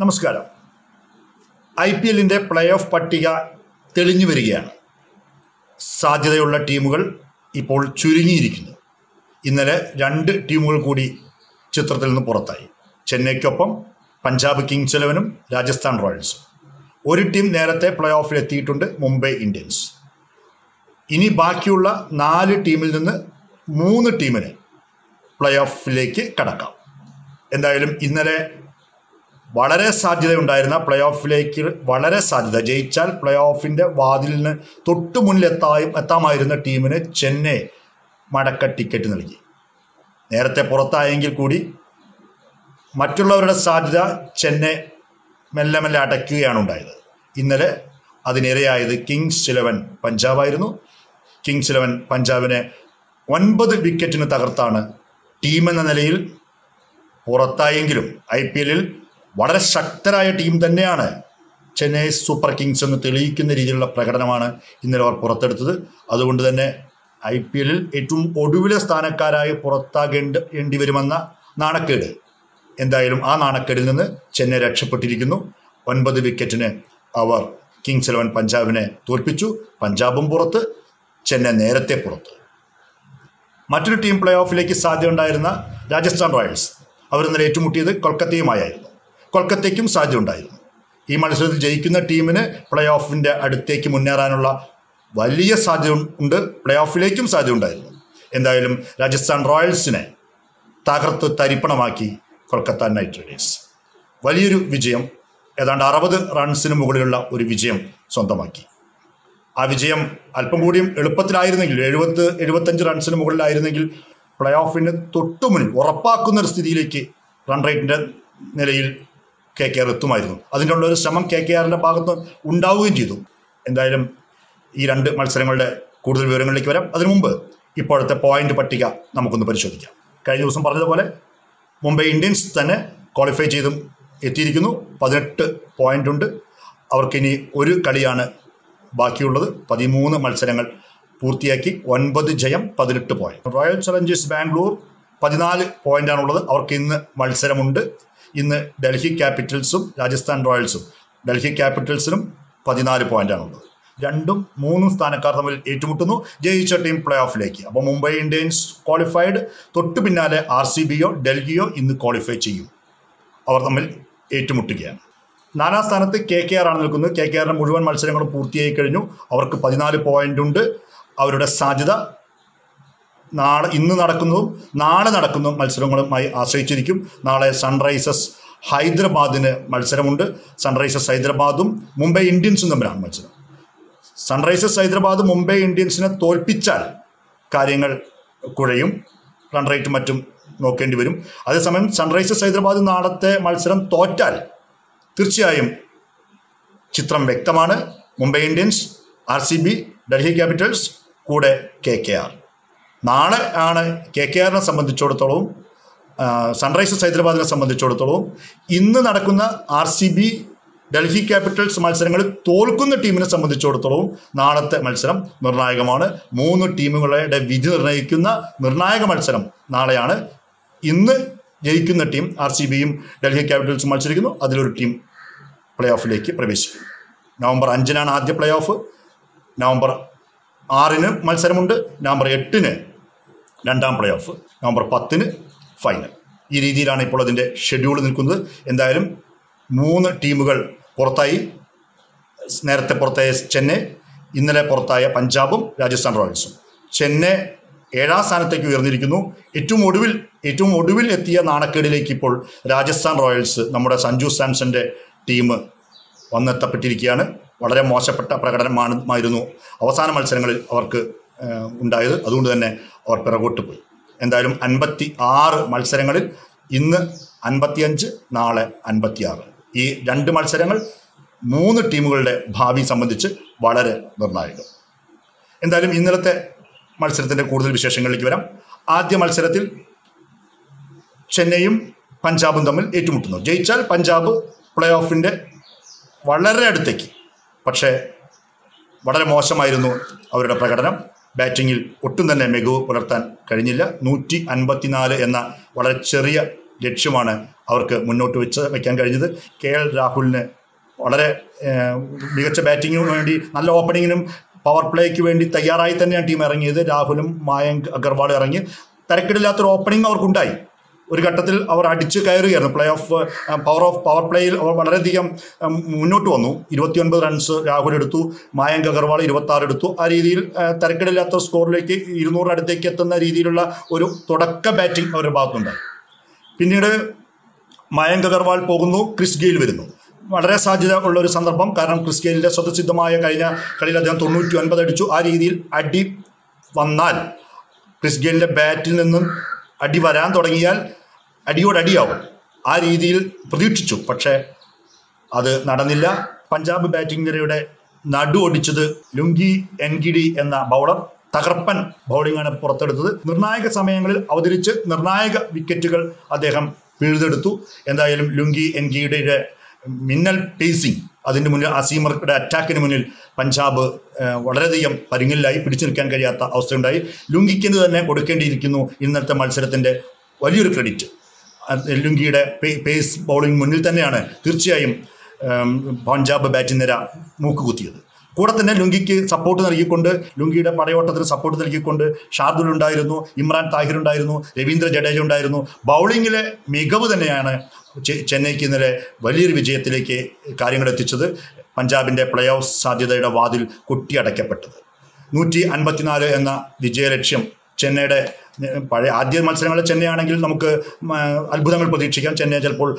നമസ്കാരം. I P എല്ലിന്റെ play off പട്ടിക തെളിഞ്ഞു വരികയാണ്. സാധ്യതയുള്ള ടീമുകൾ ഇപ്പോൾ ചുരുങ്ങിയിരിക്കുന്നു. ഇന്നലെ രണ്ട് ടീമുകൾ കൂടി ചിത്രത്തിൽ നിന്ന് പുറത്തായി. ചെന്നൈക്കൊപ്പം പഞ്ചാബ് കിങ്സ് ഇലവനും രാജസ്ഥാൻ റോയൽസും. ഒരു ടീം നേരത്തെ പ്ലേ ഓഫിൽ എത്തിയിട്ടുണ്ട് മുംബൈ ഇന്ത്യൻസ്. ഇനി ബാക്കിയുള്ള നാല് ടീമിൽ നിന്ന് മൂന്ന് ടീമിന് പ്ലേ ഓഫിലേക്ക് കടക്കാം. എന്തായാലും ഇന്നലെ വളരെ സാധ്യതയുണ്ടായിരുന്ന പ്ലേ ഓഫിലേക്ക് വളരെ സാധ്യത. ജയിച്ചാൽ പ്ലേ ഓഫിന്റെ വാതിലിന് തൊട്ട് മുന്നിൽ എത്തായും എത്താമായിരുന്ന ടീമിന് ചെന്നൈ മടക്ക ടിക്കറ്റ് നൽകി. നേരത്തെ പുറത്തായെങ്കിൽ കൂടി മറ്റുള്ളവരുടെ സാധ്യത ചെന്നൈ മെല്ലെ മെല്ലെ അടയ്ക്കുകയാണ് ഉണ്ടായത്. ഇന്നലെ അതിനിരയായത് കിങ്സ് ഇലവൻ പഞ്ചാബായിരുന്നു. കിങ്സ് ഇലവൻ പഞ്ചാബിനെ ഒൻപത് വിക്കറ്റിന് തകർത്താണ് ടീം എന്ന നിലയിൽ പുറത്തായെങ്കിലും ഐ പി എല്ലിൽ വളരെ ശക്തരായ ടീം തന്നെയാണ് ചെന്നൈ സൂപ്പർ കിങ്സ് എന്ന് തെളിയിക്കുന്ന രീതിയിലുള്ള പ്രകടനമാണ് ഇന്നലെ അവർ പുറത്തെടുത്തത്. അതുകൊണ്ട് തന്നെ ഐ പി എല്ലിൽ ഏറ്റവും ഒടുവിലെ സ്ഥാനക്കാരായി പുറത്താകേണ്ടി വരുമെന്ന നാണക്കേട്. എന്തായാലും ആ നാണക്കേടിൽ നിന്ന് ചെന്നൈ രക്ഷപ്പെട്ടിരിക്കുന്നു. ഒൻപത് വിക്കറ്റിന് അവർ കിങ്സ് ഇലവൻ പഞ്ചാബിനെ തോൽപ്പിച്ചു. പഞ്ചാബും പുറത്ത് ചെന്നൈ നേരത്തെ പുറത്ത്. മറ്റൊരു ടീം പ്ലേ ഓഫിലേക്ക് സാധ്യതയുണ്ടായിരുന്ന രാജസ്ഥാൻ റോയൽസ്. അവർ ഇന്നലെ ഏറ്റുമുട്ടിയത് കൊൽക്കത്തയുമായിരുന്നു. കൊൽക്കത്തയ്ക്കും സാധ്യത ഉണ്ടായിരുന്നു ഈ മത്സരത്തിൽ ജയിക്കുന്ന ടീമിന് പ്ലേ ഓഫിന്റെ അടുത്തേക്ക് മുന്നേറാനുള്ള വലിയ സാധ്യത ഉണ്ട്. പ്ലേ ഓഫിലേക്കും സാധ്യത ഉണ്ടായിരുന്നു എന്തായാലും രാജസ്ഥാൻ റോയൽസിനെ തകർത്ത് തരിപ്പണമാക്കി കൊൽക്കത്ത നൈറ്റ് റൈഡേഴ്സ്. വലിയൊരു വിജയം ഏതാണ്ട് അറുപത് റൺസിന് മുകളിലുള്ള ഒരു വിജയം സ്വന്തമാക്കി. ആ വിജയം അല്പം കൂടിയും എളുപ്പത്തിലായിരുന്നെങ്കിൽ എഴുപത്ത് എഴുപത്തഞ്ച് റൺസിന് മുകളിലായിരുന്നെങ്കിൽ പ്ലേ ഓഫിന് തൊട്ടുമുന്നിൽ ഉറപ്പാക്കുന്ന ഒരു സ്ഥിതിയിലേക്ക് റൺ റേറ്റിന്റെ നിലയിൽ കെ കെ ആർ എത്തുമായിരുന്നു. അതിനുള്ള ഒരു ശ്രമം കെ കെ ആറിന്റെ ഭാഗത്ത് ഉണ്ടാവുകയും ചെയ്തു. എന്തായാലും ഈ രണ്ട് മത്സരങ്ങളുടെ കൂടുതൽ വിവരങ്ങളിലേക്ക് വരാം. അതിനു മുമ്പ് ഇപ്പോഴത്തെ പോയിന്റ് പട്ടിക നമുക്കൊന്ന് പരിശോധിക്കാം. കഴിഞ്ഞ ദിവസം പറഞ്ഞതുപോലെ മുംബൈ ഇന്ത്യൻസ് തന്നെ ക്വാളിഫൈ ചെയ്തും എത്തിയിരിക്കുന്നു. പതിനെട്ട് പോയിന്റ് ഉണ്ട്. അവർക്കിനി ഒരു കളിയാണ് ബാക്കിയുള്ളത്. പതിമൂന്ന് മത്സരങ്ങൾ പൂർത്തിയാക്കി ഒൻപത് ജയം പതിനെട്ട് പോയിന്റ് റോയൽ ചലഞ്ചേഴ്സ് ബാംഗ്ലൂർ പതിനാല് പോയിന്റാണുള്ളത് അവർക്ക് ഇന്ന് മത്സരമുണ്ട്. ഇന്ന് ഡൽഹി ക്യാപിറ്റൽസും രാജസ്ഥാൻ റോയൽസും. ഡൽഹി ക്യാപിറ്റൽസിനും പതിനാല് പോയിന്റാണുള്ളത്. രണ്ടും മൂന്നും സ്ഥാനക്കാർ തമ്മിൽ ഏറ്റുമുട്ടുന്നു. ജയിച്ച ടീം പ്ലേ ഓഫിലേക്ക് അപ്പോൾ മുംബൈ ഇന്ത്യൻസ് ക്വാളിഫൈഡ് തൊട്ടു പിന്നാലെ ആർ സി ബിയോ ഡൽഹിയോ ഇന്ന് ക്വാളിഫൈ ചെയ്യും. അവർ തമ്മിൽ ഏറ്റുമുട്ടുകയാണ്. നാലാം സ്ഥാനത്ത് കെ കെ ആർ ആണ് നിൽക്കുന്നത്. കെ കെ ആറിന്റെ മുഴുവൻ മത്സരങ്ങളും പൂർത്തിയായി കഴിഞ്ഞു. അവർക്ക് പതിനാല് പോയിന്റ് ഉണ്ട് അവരുടെ സാധ്യത നാളെ ഇന്ന് നടക്കുന്നതും നാളെ നടക്കുന്ന മത്സരങ്ങളുമായി ആശ്രയിച്ചിരിക്കും. നാളെ സൺറൈസേഴ്സ് ഹൈദരാബാദിന് മത്സരമുണ്ട്. സൺറൈസേഴ്സ് ഹൈദരാബാദും മുംബൈ ഇന്ത്യൻസും തമ്മിലാണ് മത്സരം. സൺറൈസേഴ്സ് ഹൈദരാബാദ് മുംബൈ ഇന്ത്യൻസിനെ തോൽപ്പിച്ചാൽ കാര്യങ്ങൾ കുഴയും. റൺ റേറ്റ് മറ്റും നോക്കേണ്ടി വരും. അതേസമയം സൺറൈസേഴ്സ് ഹൈദരാബാദ് നാളത്തെ മത്സരം തോറ്റാൽ തീർച്ചയായും ചിത്രം വ്യക്തമാണ്. Mumbai Indians R C B Delhi Capitals കൂടെ കെ കെ ആർ. നാളെ ആണ് കെ കെ ആറിനെ സംബന്ധിച്ചിടത്തോളവും സൺറൈസേഴ്സ് ഹൈദരാബാദിനെ സംബന്ധിച്ചിടത്തോളവും ഇന്ന് നടക്കുന്ന R C B Delhi Capitals മത്സരങ്ങളിൽ തോൽക്കുന്ന ടീമിനെ സംബന്ധിച്ചിടത്തോളവും നാളത്തെ മത്സരം നിർണായകമാണ്. മൂന്ന് ടീമുകളുടെ വിധി നിർണയിക്കുന്ന നിർണായക മത്സരം നാളെയാണ്. ഇന്ന് ജയിക്കുന്ന ടീം ആർ സി ബിയും ഡൽഹി ക്യാപിറ്റൽസും മത്സരിക്കുന്നു. അതിലൊരു ടീം പ്ലേ ഓഫിലേക്ക് പ്രവേശിക്കും. നവംബർ അഞ്ചിനാണ് ആദ്യ പ്ലേ ഓഫ്. നവംബർ ആറിന് മത്സരമുണ്ട്. നവംബർ എട്ടിന് രണ്ടാം പ്ലേ ഓഫ് നവംബർ പത്തിന് ഫൈനൽ ഈ രീതിയിലാണ് ഇപ്പോൾ അതിന്റെ ഷെഡ്യൂൾ നിൽക്കുന്നത്. എന്തായാലും മൂന്ന് ടീമുകൾ പുറത്തായി. നേരത്തെ പുറത്തായ ചെന്നൈ ഇന്നലെ പുറത്തായ പഞ്ചാബും രാജസ്ഥാൻ റോയൽസും. ചെന്നൈ ഏഴാം സ്ഥാനത്തേക്ക് ഉയർന്നിരിക്കുന്നു. ഏറ്റവും ഒടുവിൽ ഏറ്റവും ഒടുവിൽ എത്തിയ നാണക്കേടിലേക്ക് ഇപ്പോൾ രാജസ്ഥാൻ റോയൽസ് നമ്മുടെ സഞ്ജു സാംസന്റെ ടീം വന്നെത്തപ്പെട്ടിരിക്കുകയാണ്. വളരെ മോശപ്പെട്ട പ്രകടനമായിരുന്നു അവസാന മത്സരങ്ങളിൽ അവർക്ക് ഉണ്ടായത്. അതുകൊണ്ട് തന്നെ അവർ പിറകോട്ട് പോയി. എന്തായാലും അൻപത്തി ആറ് മത്സരങ്ങളിൽ ഇന്ന് അൻപത്തിയഞ്ച് നാളെ അൻപത്തിയാറ്. ഈ രണ്ട് മത്സരങ്ങൾ മൂന്ന് ടീമുകളുടെ ഭാവി സംബന്ധിച്ച് വളരെ നിർണായകം. എന്തായാലും ഇന്നലത്തെ മത്സരത്തിന്റെ കൂടുതൽ വിശേഷങ്ങളിലേക്ക് വരാം. ആദ്യ മത്സരത്തിൽ ചെന്നൈയും പഞ്ചാബും തമ്മിൽ ഏറ്റുമുട്ടുന്നു. ജയിച്ചാൽ പഞ്ചാബ് പ്ലേ ഓഫിന്റെ വളരെ അടുത്തേക്ക്. പക്ഷേ വളരെ മോശമായിരുന്നു അവരുടെ പ്രകടനം. ബാറ്റിങ്ങിൽ ഒട്ടും തന്നെ മികവ് പുലർത്താൻ കഴിഞ്ഞില്ല. നൂറ്റി അൻപത്തിനാല് എന്ന വളരെ ചെറിയ ലക്ഷ്യമാണ് അവർക്ക് മുന്നോട്ട് വെച്ച് വയ്ക്കാൻ കഴിഞ്ഞത്. കെ എൽ രാഹുലിന് വളരെ മികച്ച ബാറ്റിങ്ങിന് വേണ്ടി നല്ല ഓപ്പണിങ്ങിനും പവർ പ്ലേക്ക് വേണ്ടി തയ്യാറായി തന്നെയാണ് ടീം ഇറങ്ങിയത്. രാഹുലും മായങ്ക് അഗർവാൾ ഇറങ്ങി. തിരക്കിടില്ലാത്തൊരു ഓപ്പണിംഗ് അവർക്കുണ്ടായി. ഒരു ഘട്ടത്തിൽ അവർ അടിച്ച് കയറുകയായിരുന്നു. Play off power off power പ്ലേയിൽ അവർ വളരെയധികം മുന്നോട്ട് വന്നു. ഇരുപത്തിയൊൻപത് റൺസ് രാഹുൽ എടുത്തു മായങ്ക് അഗർവാൾ ഇരുപത്തി എടുത്തു. ആ രീതിയിൽ തിരക്കിടില്ലാത്ത സ്കോറിലേക്ക് ഇരുന്നൂറിനടുത്തേക്ക് എത്തുന്ന രീതിയിലുള്ള ഒരു തുടക്ക ബാറ്റിംഗ് അവരുടെ ഭാഗത്തുണ്ടായി പിന്നീട് മയങ്ക് അഗർവാൾ പോകുന്നു ക്രിസ് ഗെയിൽ വരുന്നു. വളരെ സാധ്യത ഉള്ള ഒരു സന്ദർഭം കാരണം ക്രിസ് ഗെയിലിന്റെ സ്വതസിദ്ധമായ കഴിഞ്ഞ കളിയിൽ അദ്ദേഹം തൊണ്ണൂറ്റി ഒൻപത് അടിച്ചു. ആ രീതിയിൽ അടി വന്നാൽ ക്രിസ് ഗെയിലിന്റെ ബാറ്റിൽ നിന്നും അടി വരാൻ തുടങ്ങിയാൽ അടിയോടടിയാവും ആ രീതിയിൽ പ്രതീക്ഷിച്ചു. പക്ഷേ അത് നടന്നില്ല. പഞ്ചാബ് ബാറ്റിംഗ് നിരയുടെ നടു ഒടിച്ചത് ലുങ്കി എൻഗിഡി എന്ന ബൗളർ തകർപ്പൻ ബൗളിംഗാണ് പുറത്തെടുത്തത്. നിർണായക സമയങ്ങളിൽ അവതരിച്ച് നിർണായക വിക്കറ്റുകൾ അദ്ദേഹം പിഴുതെടുത്തു എന്തായാലും ലുങ്കി എൻഗിഡിയുടെ മിന്നൽ പേസിംഗ് അതിന്റെ മുന്നിൽ അസീമറുടെ അറ്റാക്കിന് മുന്നിൽ പഞ്ചാബ് വളരെയധികം പരിങ്ങിലായി പിടിച്ചു നിൽക്കാൻ കഴിയാത്ത അവസ്ഥയുണ്ടായി. ലുങ്കിക്ക് തന്നെ കൊടുക്കേണ്ടിയിരിക്കുന്നു ഇന്നത്തെ മത്സരത്തിന്റെ വലിയൊരു ക്രെഡിറ്റ്. ലുങ്കിയുടെ പേസ് ബൗളിംഗ് മുന്നിൽ തന്നെയാണ് തീർച്ചയായും പഞ്ചാബ് ബാറ്റിംഗ് നിര മൂക്കുകുത്തിയത്. കൂടെ തന്നെ ലുങ്കിക്ക് സപ്പോർട്ട് നൽകിക്കൊണ്ട് ലുങ്കിയുടെ പടയോട്ടത്തിന് സപ്പോർട്ട് നൽകിക്കൊണ്ട് ഷാർദുൽ ഉണ്ടായിരുന്നു ഇമ്രാൻ താഹിർ ഉണ്ടായിരുന്നു രവീന്ദ്ര ജഡേജ ഉണ്ടായിരുന്നു. ബൗളിങ്ങിലെ മികവ് തന്നെയാണ് ചെന്നൈക്ക് ഇന്നലെ വലിയൊരു വിജയത്തിലേക്ക് കാര്യങ്ങൾ എത്തിച്ചത്. പഞ്ചാബിന്റെ പ്ലേ ഓഫ് സാധ്യതയുടെ വാതിൽ കൊട്ടിയടയ്ക്കപ്പെട്ടത്. നൂറ്റി അൻപത്തിനാല് എന്ന വിജയലക്ഷ്യം ചെന്നൈയുടെ പഴയ ആദ്യ മത്സരങ്ങളിൽ ചെന്നൈ ആണെങ്കിൽ നമുക്ക് അത്ഭുതങ്ങൾ പ്രതീക്ഷിക്കാം. ചെന്നൈ ചിലപ്പോൾ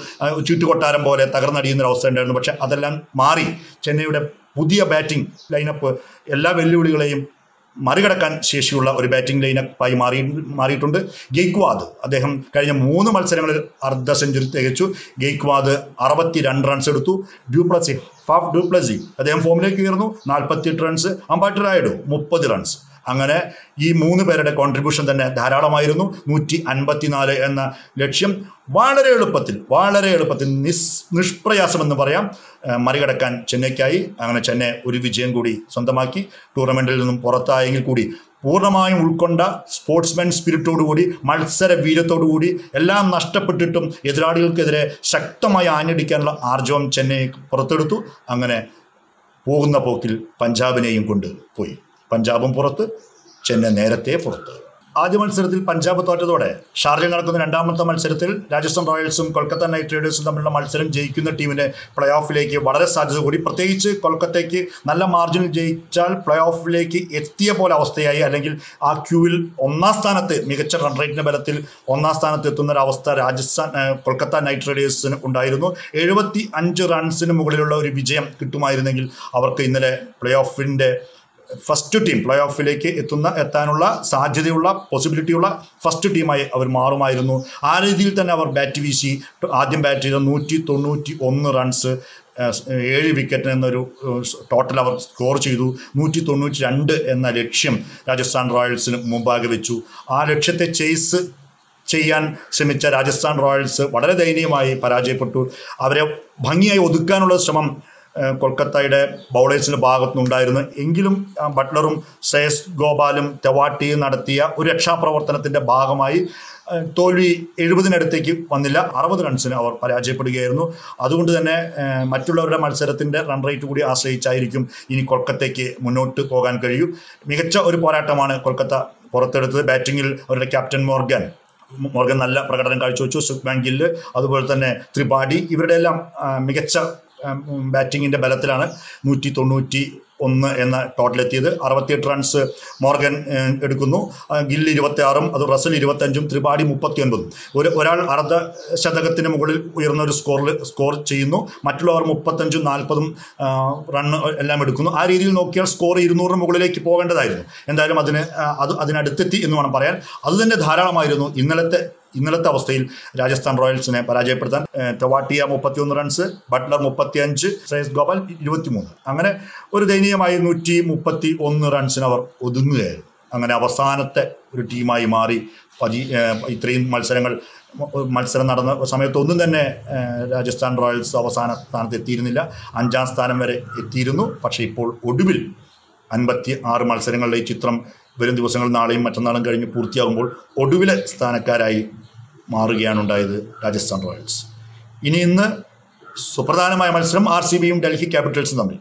ചുറ്റുകൊട്ടാരം പോലെ തകർന്നടിയുന്ന ഒരു അവസ്ഥ ഉണ്ടായിരുന്നു. പക്ഷേ അതെല്ലാം മാറി. ചെന്നൈയുടെ പുതിയ ബാറ്റിംഗ് ലൈനപ്പ് എല്ലാ വെല്ലുവിളികളെയും മറികടക്കാൻ ശേഷിയുള്ള ഒരു ബാറ്റിംഗ് ലൈനപ്പായി മാറി മാറിയിട്ടുണ്ട്. ഗെയ്ക്വാദ് അദ്ദേഹം കഴിഞ്ഞ മൂന്ന് മത്സരങ്ങളിൽ അർദ്ധ സെഞ്ചുറി തികച്ചു. ഗെയ്ക്വാദ് അറുപത്തി രണ്ട് റൺസ് എടുത്തു. ഡ്യൂപ്ലസി ഫാഫ് ഡ്യൂപ്ലസി അദ്ദേഹം ഫോമിലേക്ക് കയറുന്നു നാൽപ്പത്തിയെട്ട് റൺസ് അമ്പാട്ട് റായിഡു മുപ്പത് റൺസ് അങ്ങനെ ഈ മൂന്ന് പേരുടെ കോൺട്രിബ്യൂഷൻ തന്നെ ധാരാളമായിരുന്നു. നൂറ്റി അൻപത്തിനാല് എന്ന ലക്ഷ്യം വളരെ എളുപ്പത്തിൽ വളരെ എളുപ്പത്തിൽ നിസ് നിഷ്പ്രയാസമെന്ന് പറയാം. മറികടക്കാൻ ചെന്നൈക്കായി. അങ്ങനെ ചെന്നൈ ഒരു വിജയം കൂടി സ്വന്തമാക്കി. ടൂർണമെന്റിൽ നിന്നും പുറത്തായെങ്കിൽ കൂടി പൂർണമായും ഉൾക്കൊണ്ട സ്പോർട്സ്മാൻ സ്പിരിറ്റോടുകൂടി മത്സര വീര്യത്തോടുകൂടി എല്ലാം നഷ്ടപ്പെട്ടിട്ടും എതിരാളികൾക്കെതിരെ ശക്തമായി ആഞ്ഞടിക്കാനുള്ള ആർജവം ചെന്നൈ പുറത്തെടുത്തു. അങ്ങനെ പോകുന്ന പോക്കിൽ പഞ്ചാബിനെയും കൊണ്ട് പോയി. പഞ്ചാബും പുറത്ത് ചെന്നൈ നേരത്തെ പുറത്ത്. ആദ്യ മത്സരത്തിൽ പഞ്ചാബ് തോറ്റതോടെ ഷാർജ നടക്കുന്ന രണ്ടാമത്തെ മത്സരത്തിൽ രാജസ്ഥാൻ റോയൽസും കൊൽക്കത്ത നൈറ്റ് റൈഡേഴ്സും തമ്മിലുള്ള മത്സരം ജയിക്കുന്ന ടീമിന് പ്ലേ ഓഫിലേക്ക് വളരെ സാധ്യത കൂടി. പ്രത്യേകിച്ച് കൊൽക്കത്തയ്ക്ക് നല്ല മാർജിനിൽ ജയിച്ചാൽ പ്ലേ ഓഫിലേക്ക് എത്തിയ പോലെ അവസ്ഥയായി അല്ലെങ്കിൽ ആ ക്യൂവിൽ ഒന്നാം സ്ഥാനത്ത് മികച്ച റൺ റേറ്റിന്റെ ബലത്തിൽ ഒന്നാം സ്ഥാനത്ത് എത്തുന്ന ഒരു അവസ്ഥ രാജസ്ഥാൻ കൊൽക്കത്ത നൈറ്റ് റൈഡേഴ്സിന് ഉണ്ടായിരുന്നു. എഴുപത്തി അഞ്ച് റൺസിന് മുകളിലുള്ള ഒരു വിജയം കിട്ടുമായിരുന്നെങ്കിൽ അവർക്ക് ഇന്നലെ പ്ലേ ഓഫിന്റെ ഫസ്റ്റ് ടീം പ്ലേ ഓഫിലേക്ക് എത്തുന്ന എത്താനുള്ള സാധ്യതയുള്ള പോസിബിലിറ്റിയുള്ള ഫസ്റ്റ് ടീമായി അവർ മാറുമായിരുന്നു. ആ രീതിയിൽ തന്നെ അവർ ബാറ്റ് വീശി. ആദ്യം ബാറ്റ് ചെയ്ത നൂറ്റി തൊണ്ണൂറ്റി ഒന്ന് റൺസ് ഏഴ് വിക്കറ്റ് എന്നൊരു ടോട്ടൽ അവർ സ്കോർ ചെയ്തു. നൂറ്റി തൊണ്ണൂറ്റി രണ്ട് എന്ന ലക്ഷ്യം രാജസ്ഥാൻ റോയൽസിന് മുമ്പാകെ വെച്ചു. ആ ലക്ഷ്യത്തെ ചേസ് ചെയ്യാൻ ശ്രമിച്ച രാജസ്ഥാൻ റോയൽസ് വളരെ ദയനീയമായി പരാജയപ്പെട്ടു. അവരെ ഭംഗിയായി ഒതുക്കാനുള്ള ശ്രമം കൊൽക്കത്തയുടെ ബൗളേഴ്സിന്റെ ഭാഗത്തുനിന്നുണ്ടായിരുന്നു. എങ്കിലും ബട്ട്ലറും ശ്രേയസ് ഗോപാലും തെവാട്ടിയും നടത്തിയ ഒരു രക്ഷാപ്രവർത്തനത്തിന്റെ ഭാഗമായി തോൽവി എഴുപതിനടുത്തേക്ക് വന്നില്ല. അറുപത് റൺസിന് അവർ പരാജയപ്പെടുകയായിരുന്നു. അതുകൊണ്ട് തന്നെ മറ്റുള്ളവരുടെ മത്സരത്തിന്റെ റൺ റേറ്റ് കൂടി ആശ്രയിച്ചായിരിക്കും ഇനി കൊൽക്കത്തയ്ക്ക് മുന്നോട്ട് പോകാൻ കഴിയൂ. മികച്ച ഒരു പോരാട്ടമാണ് കൊൽക്കത്ത പുറത്തെടുത്തത്. ബാറ്റിങ്ങിൽ അവരുടെ ക്യാപ്റ്റൻ മോർഗൻ മോർഗൻ നല്ല പ്രകടനം കാഴ്ചവെച്ചു സുഖ്മാൻ ഗില്ല് അതുപോലെ തന്നെ ത്രിപാഠി. ഇവരുടെ എല്ലാം മികച്ച ബാറ്റിങ്ങിന്റെ ബലത്തിലാണ് നൂറ്റി തൊണ്ണൂറ്റി ഒന്ന് എന്ന ടോട്ടലെത്തിയത് അറുപത്തിയെട്ട് റൺസ് മോർഗൻ എടുക്കുന്നു. ഗിൽ ഇരുപത്തിയാറും അത് റസൽ ഇരുപത്തഞ്ചും ത്രിപാഠി മുപ്പത്തി ഒൻപതും ഒരു ഒരാൾ അർദ്ധ ശതകത്തിന് മുകളിൽ ഉയർന്ന ഒരു സ്കോറിൽ സ്കോർ ചെയ്യുന്നു. മറ്റുള്ളവർ മുപ്പത്തഞ്ചും നാൽപ്പതും റൺ എല്ലാം എടുക്കുന്നു. ആ രീതിയിൽ നോക്കിയാൽ സ്കോർ ഇരുന്നൂറിന് മുകളിലേക്ക് പോകേണ്ടതായിരുന്നു. എന്തായാലും അതിന് അത് അതിനടുത്തെത്തി എന്ന് വേണം പറയാൻ. അത് തന്നെ ധാരാളമായിരുന്നു. ഇന്നലത്തെ ഇന്നലത്തെ അവസ്ഥയിൽ രാജസ്ഥാൻ റോയൽസിനെ പരാജയപ്പെടുത്താൻ ഏഹ്, തെവാട്ടിയ മുപ്പത്തിയൊന്ന് റൺസ് ബട്ട്ലർ മുപ്പത്തിയഞ്ച് ശ്രേയസ് ഗോപാൽ ഇരുപത്തിമൂന്ന്. അങ്ങനെ ഒരു ദയനീയമായി നൂറ്റി മുപ്പത്തി ഒന്ന് റൺസിന് അവർ ഒതുങ്ങുകയായിരുന്നു. അങ്ങനെ അവസാനത്തെ ഒരു ടീമായി മാറി പതി ഇത്രയും മത്സരങ്ങൾ മത്സരം നടന്ന സമയത്തൊന്നും തന്നെ രാജസ്ഥാൻ റോയൽസ് അവസാന സ്ഥാനത്ത് എത്തിയിരുന്നില്ല. അഞ്ചാം സ്ഥാനം വരെ എത്തിയിരുന്നു. പക്ഷേ ഇപ്പോൾ ഒടുവിൽ അൻപത്തി ആറ് മത്സരങ്ങളുടെ ഈ ചിത്രം വരും ദിവസങ്ങൾ നാളെയും മറ്റന്നാളും കഴിഞ്ഞ് പൂർത്തിയാകുമ്പോൾ ഒടുവിലെ സ്ഥാനക്കാരായി മാറുകയാണ് ഉണ്ടായത് രാജസ്ഥാൻ റോയൽസ്. ഇനി ഇന്ന് സുപ്രധാനമായ മത്സരം ആർ സി ബിയും ഡൽഹി ക്യാപിറ്റൽസും തമ്മിൽ.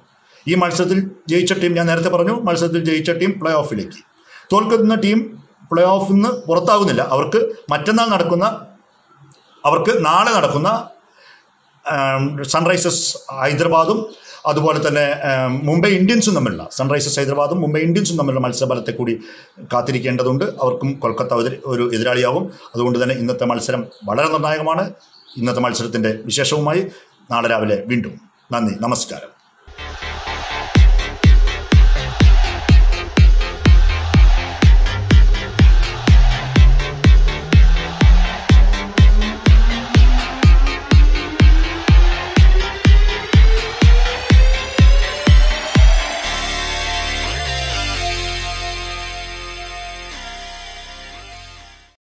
ഈ മത്സരത്തിൽ ജയിച്ച ടീം ഞാൻ നേരത്തെ പറഞ്ഞു മത്സരത്തിൽ ജയിച്ച ടീം പ്ലേ ഓഫിലേക്ക് തോൽക്കുന്ന ടീം പ്ലേ ഓഫിൽ നിന്ന് പുറത്താകുന്നില്ല. അവർക്ക് മറ്റന്നാൾ നടക്കുന്ന അവർക്ക് നാളെ നടക്കുന്ന സൺറൈസേഴ്സ് ഹൈദരാബാദും അതുപോലെ തന്നെ മുംബൈ ഇന്ത്യൻസും തമ്മിലുള്ള സൺറൈസേഴ്സ് ഹൈദരാബാദും മുംബൈ ഇന്ത്യൻസും തമ്മിലുള്ള മത്സരഫലത്തെ കൂടി കാത്തിരിക്കേണ്ടതുണ്ട്. അവർക്കും കൊൽക്കത്ത ഒരു- എതിരാളിയാവും. അതുകൊണ്ട് തന്നെ ഇന്നത്തെ മത്സരം വളരെ നിർണായകമാണ്. ഇന്നത്തെ മത്സരത്തിന്റെ വിശേഷവുമായി നാളെ രാവിലെ വീണ്ടും നന്ദി. നമസ്കാരം.